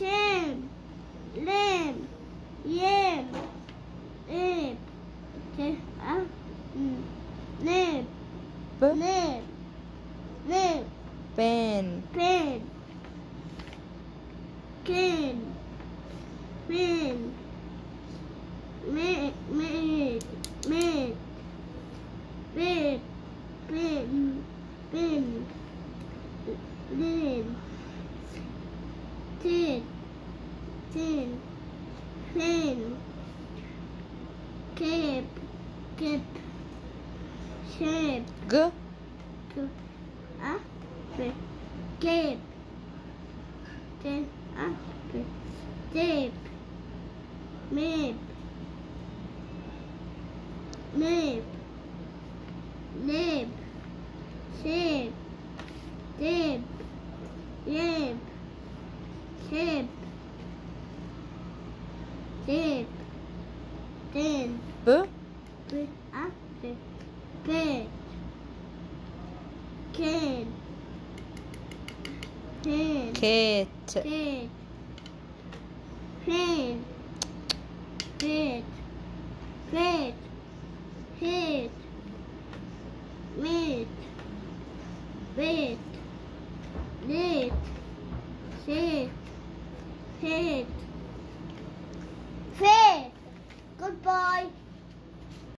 shame, lame, yam, ape, okay, uh, mm, nib, nib, nib, pen. Pen, made, made, made, bed, pen, pen, lid, tin, tin, pen, cape, cap, shape, G. K, ah, P, cape, K, ah, P, tape, map, map, lab, shape, tape, lab, shape, tape, ten, B. P, ah, P, pet, can, pen, Kate pet, pen, pet, pet, head, meat, bed, lit, sit, head, face. Goodbye.